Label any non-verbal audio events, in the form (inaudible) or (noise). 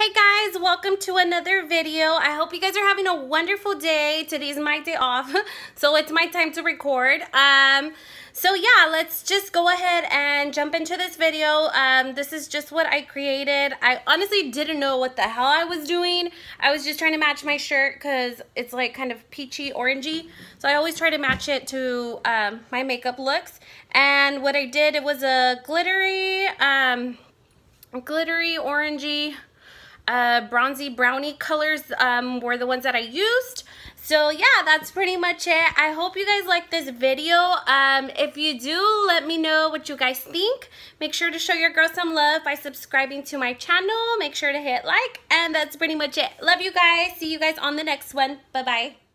Hey guys, welcome to another video. I hope you guys are having a wonderful day. Today's my day off, (laughs) so it's my time to record. Um, so yeah, let's just go ahead and jump into this video. Um, this is just what I created. I honestly didn't know what the hell I was doing. I was just trying to match my shirt because it's like kind of peachy orangey. So I always try to match it to um, my makeup looks. And what I did, it was a glittery, um, glittery orangey uh, bronzy brownie colors um, were the ones that I used. So yeah, that's pretty much it. I hope you guys like this video. Um, if you do, let me know what you guys think. Make sure to show your girl some love by subscribing to my channel. Make sure to hit like. And that's pretty much it. Love you guys. See you guys on the next one. Bye-bye.